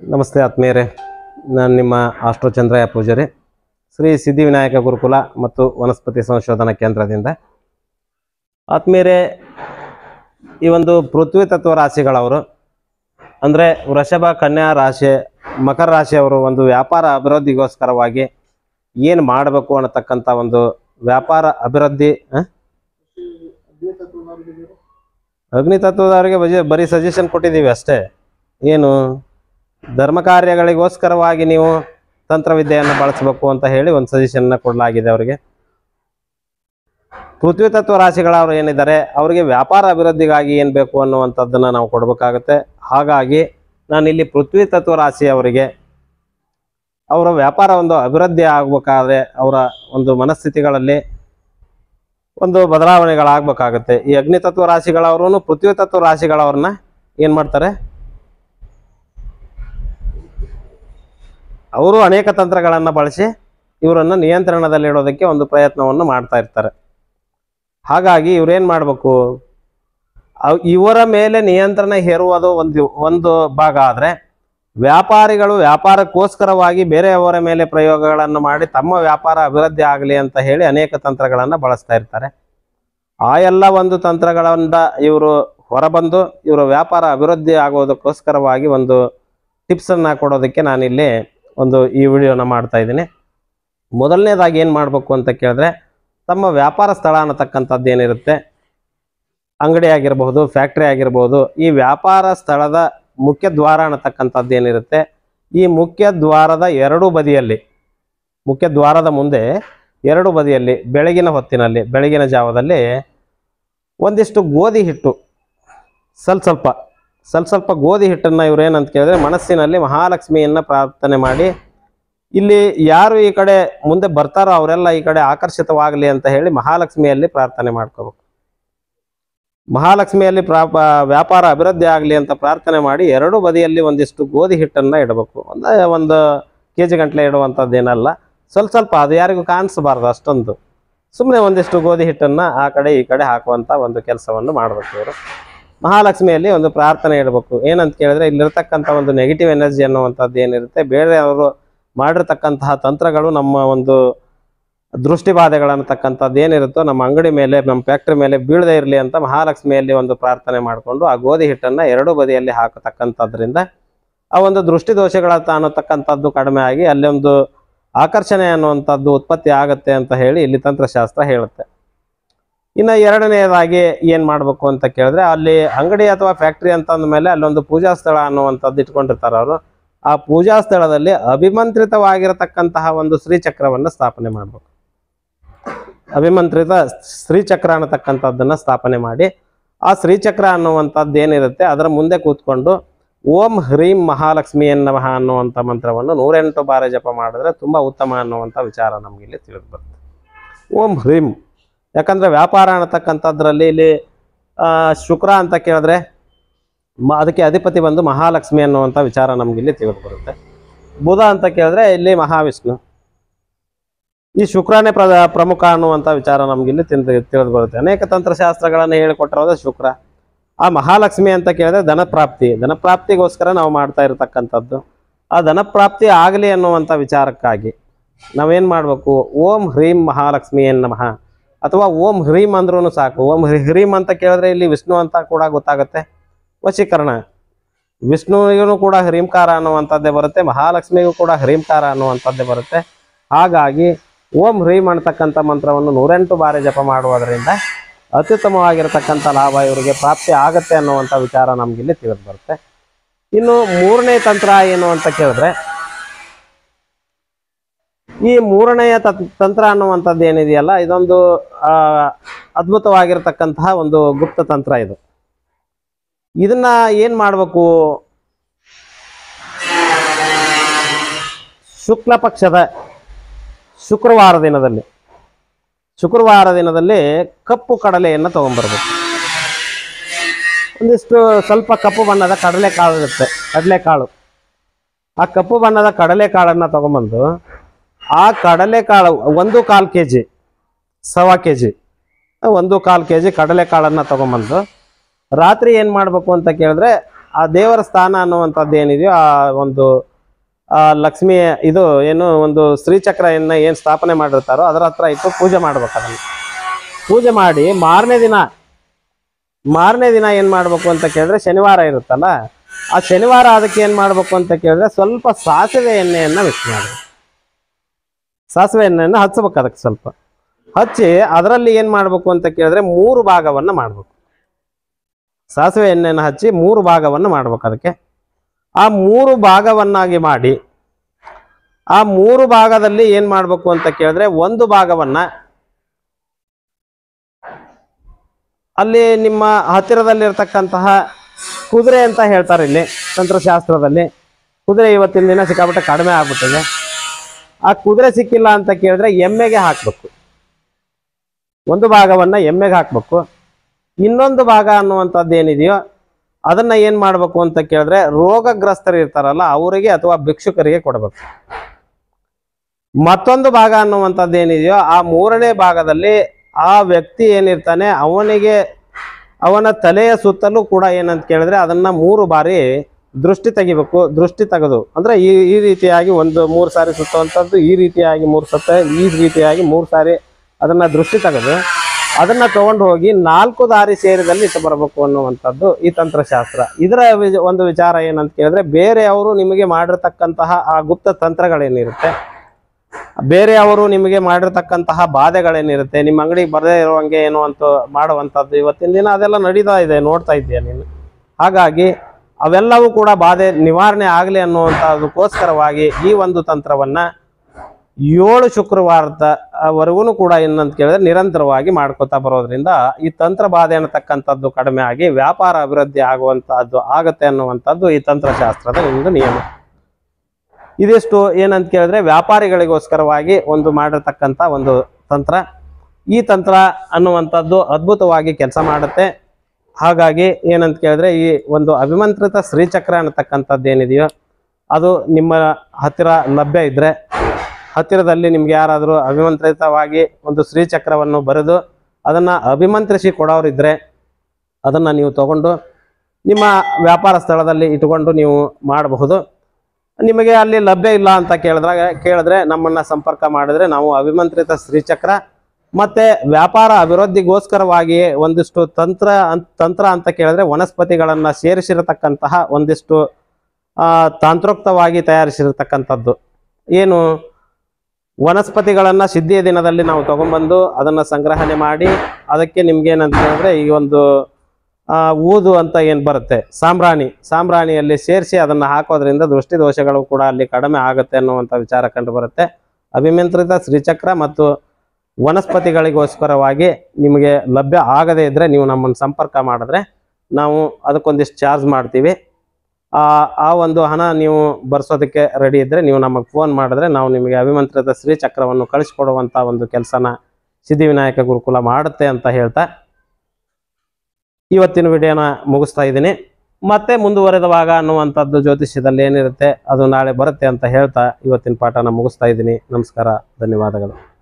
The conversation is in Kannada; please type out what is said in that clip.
ನಮಸ್ತೆ ಆತ್ಮೀಯರೇ. ನಾನು ನಿಮ್ಮ ಆಸ್ಟ್ರೋ ಚಂದ್ರಯ್ಯ ಪೂಜಾರಿ. ಶ್ರೀ ಸಿದ್ಧಿವಿನಾಯಕ ಗುರುಕುಲ ಮತ್ತು ವನಸ್ಪತಿ ಸಂಶೋಧನಾ ಕೇಂದ್ರದಿಂದ. ಆತ್ಮೀಯರೇ, ಈ ಒಂದು ಪೃಥ್ವಿ ತತ್ವ ರಾಶಿಗಳವರು, ಅಂದರೆ ವೃಷಭ, ಕನ್ಯಾ ರಾಶಿ, ಮಕರ ರಾಶಿಯವರು ಒಂದು ವ್ಯಾಪಾರ ಅಭಿವೃದ್ಧಿಗೋಸ್ಕರವಾಗಿ ಏನು ಮಾಡಬೇಕು ಅನ್ನತಕ್ಕಂಥ ಒಂದು ವ್ಯಾಪಾರ ಅಭಿವೃದ್ಧಿ? ಅಗ್ನಿ ತತ್ವದವರಿಗೆ ಬರೀ ಸಜೆಷನ್ ಕೊಟ್ಟಿದ್ದೀವಿ ಅಷ್ಟೇ. ಏನು? ಧರ್ಮ ಕಾರ್ಯಗಳಿಗೋಸ್ಕರವಾಗಿ ನೀವು ತಂತ್ರವಿದ್ಯೆಯನ್ನು ಬಳಸಬೇಕು ಅಂತ ಹೇಳಿ ಒಂದು ಸಜೆಷನ್ನ ಕೊಡಲಾಗಿದೆ ಅವರಿಗೆ. ಪೃಥ್ವಿ ತತ್ವ ರಾಶಿಗಳವರು ಏನಿದ್ದಾರೆ, ಅವರಿಗೆ ವ್ಯಾಪಾರ ಅಭಿವೃದ್ಧಿಗಾಗಿ ಏನು ಬೇಕು ಅನ್ನುವಂಥದ್ದನ್ನು ನಾವು ಕೊಡಬೇಕಾಗುತ್ತೆ. ಹಾಗಾಗಿ ನಾನಿಲ್ಲಿ ಪೃಥ್ವಿ ತತ್ವ ರಾಶಿಯವರಿಗೆ ಅವರ ವ್ಯಾಪಾರ ಒಂದು ಅಭಿವೃದ್ಧಿ ಆಗಬೇಕಾದ್ರೆ ಅವರ ಒಂದು ಮನಸ್ಥಿತಿಗಳಲ್ಲಿ ಒಂದು ಬದಲಾವಣೆಗಳಾಗಬೇಕಾಗುತ್ತೆ. ಈ ಅಗ್ನಿ ತತ್ವ ರಾಶಿಗಳವರು ಪೃಥ್ವಿ ತತ್ವ ರಾಶಿಗಳವ್ರನ್ನ ಏನು ಮಾಡ್ತಾರೆ ಅವರು ಅನೇಕ ತಂತ್ರಗಳನ್ನು ಬಳಸಿ ಇವರನ್ನು ನಿಯಂತ್ರಣದಲ್ಲಿಡೋದಕ್ಕೆ ಒಂದು ಪ್ರಯತ್ನವನ್ನು ಮಾಡ್ತಾ ಇರ್ತಾರೆ. ಹಾಗಾಗಿ ಇವ್ರೇನು ಮಾಡಬೇಕು? ಇವರ ಮೇಲೆ ನಿಯಂತ್ರಣ ಹೇರುವುದು ಒಂದು ಒಂದು ಭಾಗ ಆದರೆ ವ್ಯಾಪಾರಿಗಳು ವ್ಯಾಪಾರಕ್ಕೋಸ್ಕರವಾಗಿ ಬೇರೆಯವರ ಮೇಲೆ ಪ್ರಯೋಗಗಳನ್ನು ಮಾಡಿ ತಮ್ಮ ವ್ಯಾಪಾರ ಅಭಿವೃದ್ಧಿ ಆಗಲಿ ಅಂತ ಹೇಳಿ ಅನೇಕ ತಂತ್ರಗಳನ್ನು ಬಳಸ್ತಾ ಇರ್ತಾರೆ. ಆ ಎಲ್ಲ ಒಂದು ತಂತ್ರಗಳಿಂದ ಇವರು ಹೊರಬಂದು ಇವರ ವ್ಯಾಪಾರ ಅಭಿವೃದ್ಧಿ ಆಗೋದಕ್ಕೋಸ್ಕರವಾಗಿ ಒಂದು ಟಿಪ್ಸನ್ನು ಕೊಡೋದಕ್ಕೆ ನಾನಿಲ್ಲಿ ಒಂದು ಈ ವಿಡಿಯೋನ ಮಾಡ್ತಾ ಇದ್ದೀನಿ. ಮೊದಲನೇದಾಗಿ ಏನು ಮಾಡಬೇಕು ಅಂತ ಕೇಳಿದ್ರೆ, ತಮ್ಮ ವ್ಯಾಪಾರ ಸ್ಥಳ ಅನ್ನತಕ್ಕಂಥದ್ದು ಏನಿರುತ್ತೆ, ಅಂಗಡಿ ಆಗಿರಬಹುದು ಫ್ಯಾಕ್ಟ್ರಿ ಆಗಿರಬಹುದು ಈ ವ್ಯಾಪಾರ ಸ್ಥಳದ ಮುಖ್ಯ ದ್ವಾರ ಅನ್ನತಕ್ಕಂಥದ್ದು ಏನಿರುತ್ತೆ, ಈ ಮುಖ್ಯ ದ್ವಾರದ ಎರಡು ಬದಿಯಲ್ಲಿ, ಮುಖ್ಯ ದ್ವಾರದ ಮುಂದೆ ಎರಡು ಬದಿಯಲ್ಲಿ, ಬೆಳಗಿನ ಹೊತ್ತಿನಲ್ಲಿ, ಬೆಳಗಿನ ಜಾವದಲ್ಲಿ ಒಂದಿಷ್ಟು ಗೋಧಿ ಹಿಟ್ಟು, ಸ್ವಲ್ಪ ಸ್ವಲ್ಪ ಸ್ವಲ್ಪ ಸ್ವಲ್ಪ ಗೋಧಿ ಹಿಟ್ಟನ್ನು ಇವ್ರು ಏನಂತ ಕೇಳಿದ್ರೆ ಮನಸ್ಸಿನಲ್ಲಿ ಮಹಾಲಕ್ಷ್ಮಿಯನ್ನು ಪ್ರಾರ್ಥನೆ ಮಾಡಿ, ಇಲ್ಲಿ ಯಾರು ಈ ಕಡೆ ಮುಂದೆ ಬರ್ತಾರೋ ಅವರೆಲ್ಲ ಈ ಕಡೆ ಆಕರ್ಷಿತವಾಗಲಿ ಅಂತ ಹೇಳಿ ಮಹಾಲಕ್ಷ್ಮಿಯಲ್ಲಿ ಪ್ರಾರ್ಥನೆ ಮಾಡ್ಕೋಬೇಕು. ಮಹಾಲಕ್ಷ್ಮಿಯಲ್ಲಿ ವ್ಯಾಪಾರ ಅಭಿವೃದ್ಧಿ ಆಗಲಿ ಅಂತ ಪ್ರಾರ್ಥನೆ ಮಾಡಿ ಎರಡೂ ಬದಿಯಲ್ಲಿ ಒಂದಿಷ್ಟು ಗೋಧಿ ಹಿಟ್ಟನ್ನು ಇಡಬೇಕು. ಒಂದು ಒಂದು ಕೆ ಜಿ ಗಂಟಲೆ ಇಡುವಂಥದ್ದೇನಲ್ಲ ಸ್ವಲ್ಪ ಸ್ವಲ್ಪ ಅದು ಯಾರಿಗೂ ಕಾಣಿಸಬಾರ್ದು ಅಷ್ಟೊಂದು. ಸುಮ್ಮನೆ ಒಂದಿಷ್ಟು ಗೋಧಿ ಹಿಟ್ಟನ್ನು ಆ ಕಡೆ ಈ ಕಡೆ ಹಾಕುವಂಥ ಒಂದು ಕೆಲಸವನ್ನು ಮಾಡಬೇಕು ಇವರು. ಮಹಾಲಕ್ಷ್ಮಿಯಲ್ಲಿ ಒಂದು ಪ್ರಾರ್ಥನೆ ಇಡಬೇಕು ಏನಂತ ಕೇಳಿದ್ರೆ ಇಲ್ಲಿರ್ತಕ್ಕಂಥ ಒಂದು ನೆಗೆಟಿವ್ ಎನರ್ಜಿ ಅನ್ನುವಂಥದ್ದು ಏನಿರುತ್ತೆ ಬೇರೆಯವರು ಮಾಡಿರ್ತಕ್ಕಂತಹ ತಂತ್ರಗಳು ನಮ್ಮ ಒಂದು ದೃಷ್ಟಿಬಾಧೆಗಳನ್ನತಕ್ಕಂಥದ್ದು ಏನಿರುತ್ತೋ ನಮ್ಮ ಅಂಗಡಿ ಮೇಲೆ, ನಮ್ಮ ಫ್ಯಾಕ್ಟ್ರಿ ಮೇಲೆ ಬೀಳದೇ ಇರಲಿ ಅಂತ ಮಹಾಲಕ್ಷ್ಮಿಯಲ್ಲಿ ಒಂದು ಪ್ರಾರ್ಥನೆ ಮಾಡಿಕೊಂಡು ಆ ಗೋಧಿ ಹಿಟ್ಟನ್ನು ಎರಡೂ ಬದಿಯಲ್ಲಿ ಹಾಕತಕ್ಕಂಥದ್ರಿಂದ ಆ ಒಂದು ದೃಷ್ಟಿ ದೋಷಗಳ ಅನ್ನತಕ್ಕಂಥದ್ದು ಕಡಿಮೆ ಆಗಿ ಅಲ್ಲಿ ಒಂದು ಆಕರ್ಷಣೆ ಅನ್ನುವಂಥದ್ದು ಉತ್ಪತ್ತಿ ಆಗುತ್ತೆ ಅಂತ ಹೇಳಿ ಇಲ್ಲಿ ತಂತ್ರಶಾಸ್ತ್ರ ಹೇಳುತ್ತೆ. ಇನ್ನು ಎರಡನೆಯದಾಗಿ ಏನು ಮಾಡಬೇಕು ಅಂತ ಕೇಳಿದ್ರೆ ಅಲ್ಲಿ ಅಂಗಡಿ ಅಥವಾ ಫ್ಯಾಕ್ಟ್ರಿ ಅಂತ ಮೇಲೆ ಅಲ್ಲೊಂದು ಪೂಜಾ ಸ್ಥಳ ಅನ್ನುವಂಥದ್ದು ಇಟ್ಕೊಂಡಿರ್ತಾರೆ ಅವರು. ಆ ಪೂಜಾ ಸ್ಥಳದಲ್ಲಿ ಅಭಿಮಂತ್ರಿತವಾಗಿರತಕ್ಕಂತಹ ಒಂದು ಶ್ರೀಚಕ್ರವನ್ನು ಸ್ಥಾಪನೆ ಮಾಡಬೇಕು. ಅಭಿಮಂತ್ರಿತ ಶ್ರೀಚಕ್ರ ಅನ್ನತಕ್ಕಂಥದ್ದನ್ನು ಸ್ಥಾಪನೆ ಮಾಡಿ ಆ ಶ್ರೀಚಕ್ರ ಅನ್ನುವಂಥದ್ದು ಏನಿರುತ್ತೆ ಅದರ ಮುಂದೆ ಕೂತ್ಕೊಂಡು ಓಂ ಹ್ರೀಂ ಮಹಾಲಕ್ಷ್ಮಿ ನಮಃ ಅನ್ನುವಂಥ ಮಂತ್ರವನ್ನು ನೂರೆಂಟು ಬಾರಿ ಜಪ ಮಾಡಿದ್ರೆ ತುಂಬ ಉತ್ತಮ ಅನ್ನುವಂಥ ವಿಚಾರ ನಮಗಿಲ್ಲಿ ತಿಳಿದು ಬರುತ್ತೆ. ಓಂ ಹ್ರೀಂ. ಯಾಕಂದ್ರೆ ವ್ಯಾಪಾರ ಅನ್ನತಕ್ಕಂಥದ್ರಲ್ಲಿ ಇಲ್ಲಿ ಶುಕ್ರ ಅಂತ ಕೇಳಿದ್ರೆ ಮ- ಅದಕ್ಕೆ ಅಧಿಪತಿ ಬಂದು ಮಹಾಲಕ್ಷ್ಮಿ ಅನ್ನುವಂಥ ವಿಚಾರ ನಮಗಿಲ್ಲಿ ತಿಳಿದು ಬರುತ್ತೆ. ಬುಧ ಅಂತ ಕೇಳಿದ್ರೆ ಇಲ್ಲಿ ಮಹಾವಿಷ್ಣು. ಈ ಶುಕ್ರನೇ ಪ್ರ, ಪ್ರಮುಖ ಅನ್ನುವಂಥ ವಿಚಾರ ನಮಗಿಲ್ಲಿ ತಿಂದು, ತಿಳಿದು ಬರುತ್ತೆ. ಅನೇಕ ತಂತ್ರಶಾಸ್ತ್ರಗಳನ್ನು ಹೇಳಿಕೊಟ್ಟಿರೋದು ಶುಕ್ರ. ಆ ಮಹಾಲಕ್ಷ್ಮಿ ಅಂತ ಕೇಳಿದ್ರೆ ಧನಪ್ರಾಪ್ತಿ. ಧನಪ್ರಾಪ್ತಿಗೋಸ್ಕರ ನಾವು ಮಾಡ್ತಾ ಇರತಕ್ಕಂಥದ್ದು. ಆ ಧನಪ್ರಾಪ್ತಿ ಆಗಲಿ ಅನ್ನುವಂಥ ವಿಚಾರಕ್ಕಾಗಿ ನಾವೇನು ಮಾಡಬೇಕು? ಓಂ ಹ್ರೀಂ ಮಹಾಲಕ್ಷ್ಮಿ ನಮಃ. ಅಥವಾ ಓಂ ಹ್ರೀಂ ಅಂದ್ರೂ ಸಾಕು. ಓಂ ಹ್ರಿ- ಹ್ರೀಂ ಅಂತ ಕೇಳಿದ್ರೆ ಇಲ್ಲಿ ವಿಷ್ಣು ಅಂತ ಕೂಡ ಗೊತ್ತಾಗುತ್ತೆ. ವಶೀಕರಣ. ವಿಷ್ಣುವಿಗೂ ಕೂಡ ಹ್ರೀಂಕಾರ ಅನ್ನುವಂಥದ್ದೇ ಬರುತ್ತೆ. ಮಹಾಲಕ್ಷ್ಮಿಗೂ ಕೂಡ ಹ್ರೀಂಕಾರ ಅನ್ನುವಂಥದ್ದೇ ಬರುತ್ತೆ. ಹಾಗಾಗಿ ಓಂ ಹ್ರೀಂ ಅಂತಕ್ಕಂಥ ಮಂತ್ರವನ್ನು ನೂರೆಂಟು ಬಾರಿ ಜಪ ಮಾಡುವುದರಿಂದ ಅತ್ಯುತ್ತಮವಾಗಿರತಕ್ಕಂಥ ಲಾಭ ಇವರಿಗೆ ಪ್ರಾಪ್ತಿ ಆಗುತ್ತೆ ಅನ್ನುವಂಥ ವಿಚಾರ ನಮಗಿಲ್ಲಿ ತಿಳಿದು ಬರುತ್ತೆ. ಇನ್ನು ಮೂರನೇ ತಂತ್ರ ಏನು ಅಂತ ಕೇಳಿದ್ರೆ ಈ ಮೂರನೆಯ ತತ್- ತಂತ್ರ ಅನ್ನುವಂಥದ್ದು ಏನಿದೆಯಲ್ಲ, ಇದೊಂದು ಅದ್ಭುತವಾಗಿರತಕ್ಕಂತಹ ಒಂದು ಗುಪ್ತ ತಂತ್ರ ಇದು. ಇದನ್ನ ಏನು ಮಾಡಬೇಕು? ಶುಕ್ಲ ಪಕ್ಷದ ಶುಕ್ರವಾರ ದಿನದಲ್ಲಿ ಶುಕ್ರವಾರ ದಿನದಲ್ಲಿ ಕಪ್ಪು ಕಡಲೆಯನ್ನು ತಗೊಂಡ್ಬರ್ಬೇಕು. ಒಂದಿಷ್ಟು ಸ್ವಲ್ಪ ಕಪ್ಪು ಬಣ್ಣದ ಕಡಲೆಕಾಳು ಇರುತ್ತೆ, ಕಡಲೆಕಾಳು. ಆ ಕಪ್ಪು ಬಣ್ಣದ ಕಡಲೆಕಾಳನ್ನು ತಗೊಂಬಂದು ಆ ಕಡಲೆಕಾಳು ಒಂದು ಕಾಲು ಕೆ ಜಿ ಸವಾ ಕೆ ಜಿ ಒಂದು ಕಾಲು ಕೆ ಜಿ ಕಡಲೆಕಾಳನ್ನು ತಗೊಂಬಂದು ರಾತ್ರಿ ಏನು ಮಾಡಬೇಕು ಅಂತ ಕೇಳಿದ್ರೆ ಆ ದೇವರ ಸ್ಥಾನ ಅನ್ನುವಂಥದ್ದು ಏನಿದೆಯೋ ಆ ಒಂದು ಲಕ್ಷ್ಮಿ ಇದು ಏನು ಒಂದು ಶ್ರೀಚಕ್ರಯನ್ನ ಏನು ಸ್ಥಾಪನೆ ಮಾಡಿರ್ತಾರೋ ಅದರ ಹತ್ರ ಇಟ್ಟು ಪೂಜೆ ಮಾಡ್ಬೇಕು ಅದನ್ನು. ಪೂಜೆ ಮಾಡಿ ಮಾರನೇ ದಿನ ಮಾರನೇ ದಿನ ಏನು ಮಾಡಬೇಕು ಅಂತ ಕೇಳಿದ್ರೆ ಶನಿವಾರ ಇರುತ್ತಲ್ಲ, ಆ ಶನಿವಾರ ಅದಕ್ಕೆ ಏನು ಮಾಡಬೇಕು ಅಂತ ಕೇಳಿದ್ರೆ ಸ್ವಲ್ಪ ಸಾಸಿವೆ ಎಣ್ಣೆಯನ್ನು ಮಿಕ್ಸ್ ಮಾಡಬೇಕು. ಸಾಸಿವೆ ಎಣ್ಣೆಯನ್ನು ಹಚ್ಚಬೇಕು ಅದಕ್ಕೆ ಸ್ವಲ್ಪ. ಹಚ್ಚಿ ಅದರಲ್ಲಿ ಏನು ಮಾಡಬೇಕು ಅಂತ ಕೇಳಿದ್ರೆ ಮೂರು ಭಾಗವನ್ನು ಮಾಡಬೇಕು. ಸಾಸಿವೆ ಎಣ್ಣೆಯನ್ನು ಹಚ್ಚಿ ಮೂರು ಭಾಗವನ್ನು ಮಾಡ್ಬೇಕು ಅದಕ್ಕೆ. ಆ ಮೂರು ಭಾಗವನ್ನಾಗಿ ಮಾಡಿ, ಆ ಮೂರು ಭಾಗದಲ್ಲಿ ಏನು ಮಾಡಬೇಕು ಅಂತ ಕೇಳಿದ್ರೆ ಒಂದು ಭಾಗವನ್ನು ಅಲ್ಲಿ ನಿಮ್ಮ ಹತ್ತಿರದಲ್ಲಿರ್ತಕ್ಕಂತಹ ಕುದುರೆ ಅಂತ ಹೇಳ್ತಾರೆ ಇಲ್ಲಿ, ತಂತ್ರಶಾಸ್ತ್ರದಲ್ಲಿ. ಕುದುರೆ ಇವತ್ತಿನ ದಿನ ಸಿಕ್ಕಾಪಟ್ಟೆ ಕಡಿಮೆ ಆಗ್ಬಿಟ್ಟಿದೆ. ಆ ಕುದುರೆ ಸಿಕ್ಕಿಲ್ಲ ಅಂತ ಕೇಳಿದ್ರೆ ಎಮ್ಮೆಗೆ ಹಾಕಬೇಕು. ಒಂದು ಭಾಗವನ್ನ ಎಮ್ಮೆಗೆ ಹಾಕಬೇಕು. ಇನ್ನೊಂದು ಭಾಗ ಅನ್ನುವಂಥದ್ದು ಏನಿದೆಯೋ ಅದನ್ನ ಏನು ಮಾಡಬೇಕು ಅಂತ ಕೇಳಿದ್ರೆ ರೋಗಗ್ರಸ್ತರು ಇರ್ತಾರಲ್ಲ ಅವರಿಗೆ ಅಥವಾ ಭಿಕ್ಷುಕರಿಗೆ ಕೊಡಬೇಕು. ಮತ್ತೊಂದು ಭಾಗ ಅನ್ನುವಂಥದ್ದು ಏನಿದೆಯೋ ಆ ಮೂರನೇ ಭಾಗದಲ್ಲಿ ಆ ವ್ಯಕ್ತಿ ಏನಿರ್ತಾನೆ ಅವನಿಗೆ ಅವನ ತಲೆಯ ಸುತ್ತಲೂ ಕೂಡ ಏನಂತ ಕೇಳಿದ್ರೆ ಅದನ್ನ ಮೂರು ಬಾರಿ ದೃಷ್ಟಿ ತೆಗಿಬೇಕು, ದೃಷ್ಟಿ ತೆಗೆದು. ಅಂದ್ರೆ ಈ ಈ ರೀತಿಯಾಗಿ ಒಂದು ಮೂರು ಸಾರಿ ಸುತ್ತುವಂಥದ್ದು, ಈ ರೀತಿಯಾಗಿ ಮೂರು ಸತ್ತ, ಈ ರೀತಿಯಾಗಿ ಮೂರು ಸಾರಿ ಅದನ್ನ ದೃಷ್ಟಿ ತೆಗೆದು, ಅದನ್ನ ತೊಗೊಂಡು ಹೋಗಿ ನಾಲ್ಕು ದಾರಿ ಸೇರಿದಲ್ಲಿ ಇಟ್ಟು ಬರಬೇಕು ಅನ್ನುವಂಥದ್ದು ಈ ತಂತ್ರಶಾಸ್ತ್ರ. ಇದರ ಒಂದು ವಿಚಾರ ಏನಂತ ಕೇಳಿದ್ರೆ ಬೇರೆಯವರು ನಿಮಗೆ ಮಾಡಿರ್ತಕ್ಕಂತಹ ಆ ಗುಪ್ತ ತಂತ್ರಗಳೇನಿರುತ್ತೆ ಬೇರೆಯವರು ನಿಮಗೆ ಮಾಡಿರ್ತಕ್ಕಂತಹ ಬಾಧೆಗಳೇನಿರುತ್ತೆ, ನಿಮ್ಮ ಅಂಗಡಿಗೆ ಬರದೇ ಇರುವಂಗೆ ಏನು ಅಂತ ಮಾಡುವಂಥದ್ದು, ಇವತ್ತಿನ ದಿನ ಅದೆಲ್ಲ ನಡೀತಾ ಇದೆ, ನೋಡ್ತಾ ಇದ್ದೀಯ ನೀನು. ಹಾಗಾಗಿ ಅವೆಲ್ಲವೂ ಕೂಡ ಬಾಧೆ ನಿವಾರಣೆ ಆಗಲಿ ಅನ್ನುವಂಥದಕ್ಕೋಸ್ಕರವಾಗಿ ಈ ಒಂದು ತಂತ್ರವನ್ನು ಏಳು ಶುಕ್ರವಾರದವರೆಗೂ ಕೂಡ ಏನಂತ ಕೇಳಿದ್ರೆ ನಿರಂತರವಾಗಿ ಮಾಡ್ಕೋತಾ ಬರೋದ್ರಿಂದ ಈ ತಂತ್ರ ಬಾಧೆ ಅನ್ನತಕ್ಕಂಥದ್ದು ಕಡಿಮೆ ಆಗಿ ವ್ಯಾಪಾರ ಅಭಿವೃದ್ಧಿ ಆಗುವಂತಹದ್ದು ಆಗತ್ತೆ ಅನ್ನುವಂಥದ್ದು ಈ ತಂತ್ರಶಾಸ್ತ್ರದ ಒಂದು ನಿಯಮ. ಇದಿಷ್ಟು ಏನಂತ ಕೇಳಿದ್ರೆ ವ್ಯಾಪಾರಿಗಳಿಗೋಸ್ಕರವಾಗಿ ಒಂದು ಮಾಡಿರ್ತಕ್ಕಂಥ ಒಂದು ತಂತ್ರ. ಈ ತಂತ್ರ ಅನ್ನುವಂಥದ್ದು ಅದ್ಭುತವಾಗಿ ಕೆಲಸ ಮಾಡುತ್ತೆ. ಹಾಗಾಗಿ ಏನಂತ ಕೇಳಿದ್ರೆ ಈ ಒಂದು ಅಭಿಮಂತ್ರಿತ ಶ್ರೀಚಕ್ರ ಅನ್ನತಕ್ಕಂಥದ್ದು ಏನಿದೆಯೋ, ಅದು ನಿಮ್ಮ ಹತ್ತಿರ ಲಭ್ಯ ಇದ್ದರೆ ಹತ್ತಿರದಲ್ಲಿ ನಿಮ್ಗೆ ಯಾರಾದರೂ ಅಭಿಮಂತ್ರಿತವಾಗಿ ಒಂದು ಶ್ರೀಚಕ್ರವನ್ನು ಬರೆದು ಅದನ್ನು ಅಭಿಮಂತ್ರಿಸಿ ಕೊಡೋರಿದ್ರೆ ಅದನ್ನು ನೀವು ತಗೊಂಡು ನಿಮ್ಮ ವ್ಯಾಪಾರ ಸ್ಥಳದಲ್ಲಿ ಇಟ್ಕೊಂಡು ನೀವು ಮಾಡಬಹುದು. ನಿಮಗೆ ಅಲ್ಲಿ ಲಭ್ಯ ಇಲ್ಲ ಅಂತ ಕೇಳಿದ್ರೆ ಕೇಳಿದ್ರೆ ನಮ್ಮನ್ನು ಸಂಪರ್ಕ ಮಾಡಿದ್ರೆ ನಾವು ಅಭಿಮಂತ್ರಿತ ಶ್ರೀಚಕ್ರ ಮತ್ತೆ ವ್ಯಾಪಾರ ಅಭಿವೃದ್ಧಿಗೋಸ್ಕರವಾಗಿ ಒಂದಿಷ್ಟು ತಂತ್ರ ತಂತ್ರ ಅಂತ ಕೇಳಿದ್ರೆ ವನಸ್ಪತಿಗಳನ್ನ ಸೇರಿಸಿರತಕ್ಕಂತಹ ಒಂದಿಷ್ಟು ತಾಂತ್ರೋಕ್ತವಾಗಿ ತಯಾರಿಸಿರತಕ್ಕಂಥದ್ದು. ಏನು? ವನಸ್ಪತಿಗಳನ್ನ ಸಿದ್ಧಿಯ ದಿನದಲ್ಲಿ ನಾವು ತಗೊಂಡ್ಬಂದು ಅದನ್ನ ಸಂಗ್ರಹಣೆ ಮಾಡಿ ಅದಕ್ಕೆ ನಿಮ್ಗೆ ಏನಂತ ಹೇಳಿದ್ರೆ ಈ ಒಂದು ಊದು ಅಂತ ಏನ್ ಬರುತ್ತೆ? ಸಾಂಬ್ರಾಣಿ. ಸಾಂಬ್ರಾಣಿಯಲ್ಲಿ ಸೇರಿಸಿ ಅದನ್ನ ಹಾಕೋದ್ರಿಂದ ದೃಷ್ಟಿ ದೋಷಗಳು ಕೂಡ ಅಲ್ಲಿ ಕಡಿಮೆ ಆಗುತ್ತೆ ಅನ್ನುವಂಥ ವಿಚಾರ ಕಂಡು ಬರುತ್ತೆ. ಅಭಿಮಂತ್ರಿತ ಶ್ರೀಚಕ್ರ ಮತ್ತು ವನಸ್ಪತಿಗಳಿಗೋಸ್ಕರವಾಗಿ ನಿಮಗೆ ಲಭ್ಯ ಆಗದೇ ಇದ್ದರೆ ನೀವು ನಮ್ಮನ್ನು ಸಂಪರ್ಕ ಮಾಡಿದ್ರೆ ನಾವು ಅದಕ್ಕೊಂದಿಷ್ಟು ಚಾರ್ಜ್ ಮಾಡ್ತೀವಿ. ಆ ಒಂದು ಹಣ ನೀವು ಬರ್ಸೋದಕ್ಕೆ ರೆಡಿ ಇದ್ದರೆ ನೀವು ನಮಗೆ ಫೋನ್ ಮಾಡಿದ್ರೆ ನಾವು ನಿಮಗೆ ಅಭಿಮಂತ್ರಿತ ಶ್ರೀಚಕ್ರವನ್ನು ಕಳಿಸ್ಕೊಡುವಂಥ ಒಂದು ಕೆಲಸನ ಸಿದ್ಧಿವಿನಾಯಕ ಗುರುಕುಲ ಮಾಡುತ್ತೆ ಅಂತ ಹೇಳ್ತಾ ಇವತ್ತಿನ ವಿಡಿಯೋನ ಮುಗಿಸ್ತಾ ಇದ್ದೀನಿ. ಮತ್ತೆ ಮುಂದುವರೆದ ಭಾಗ ಅನ್ನುವಂಥದ್ದು ಜ್ಯೋತಿಷ್ಯದಲ್ಲಿ ಏನಿರುತ್ತೆ ಅದು ನಾಳೆ ಬರುತ್ತೆ ಅಂತ ಹೇಳ್ತಾ ಇವತ್ತಿನ ಪಾಠನ ಮುಗಿಸ್ತಾ ಇದ್ದೀನಿ. ನಮಸ್ಕಾರ, ಧನ್ಯವಾದಗಳು.